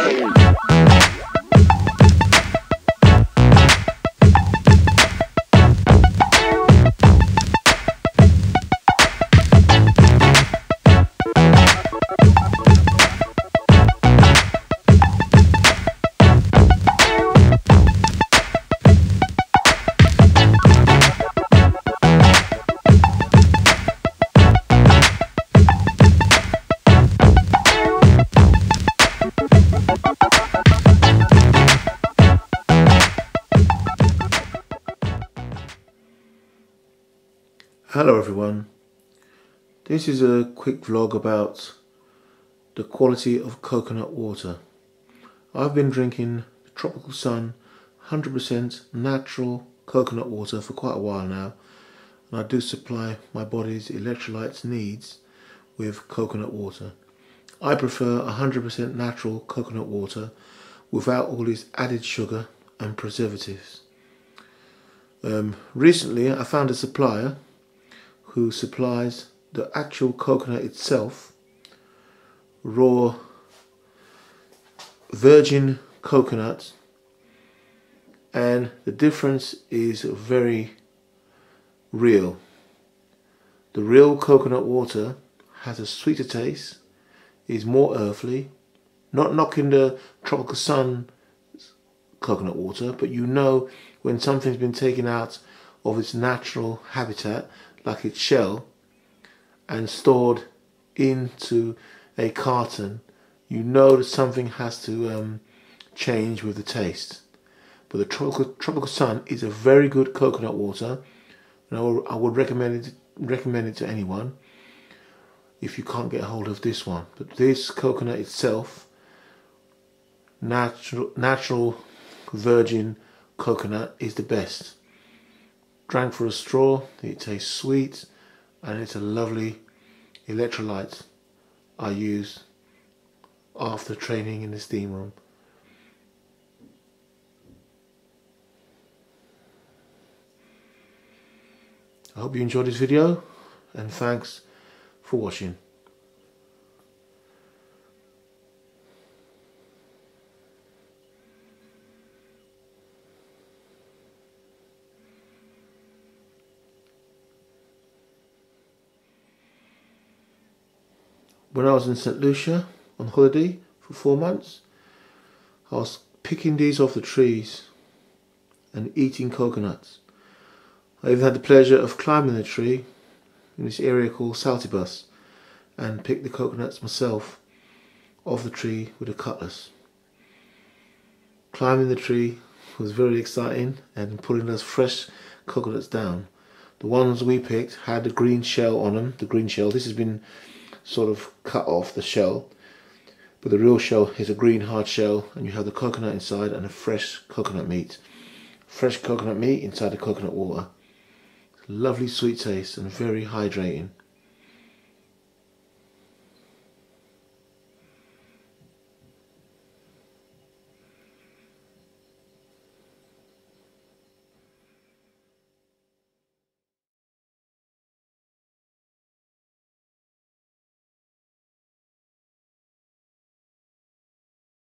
Oh! Hello everyone. This is a quick vlog about the quality of coconut water. I've been drinking Tropical Sun 100% natural coconut water for quite a while now and I do supply my body's electrolytes needs with coconut water. I prefer 100% natural coconut water without all this added sugar and preservatives. Um, recently I found a supplier who supplies the actual coconut itself, raw virgin coconut, and the difference is very real. The real coconut water has a sweeter taste, is more earthly, not knocking the tropical sun coconut water, but you know when something's been taken out of its natural habitat like its shell and stored into a carton, you know that something has to um, change with the taste. But the tropical, tropical sun is a very good coconut water, and I would, I would recommend it recommend it to anyone if you can't get hold of this one. But this coconut itself, natural natural virgin coconut, is the best drank for a straw, it tastes sweet and it's a lovely electrolyte I use after training in the steam room. I hope you enjoyed this video and thanks for watching. When I was in St. Lucia on holiday for four months, I was picking these off the trees and eating coconuts. I even had the pleasure of climbing the tree in this area called Saltibus and picked the coconuts myself off the tree with a cutlass. Climbing the tree was very exciting and pulling those fresh coconuts down. The ones we picked had the green shell on them, the green shell. This has been sort of cut off the shell. But the real shell is a green hard shell and you have the coconut inside and a fresh coconut meat. Fresh coconut meat inside the coconut water. Lovely sweet taste and very hydrating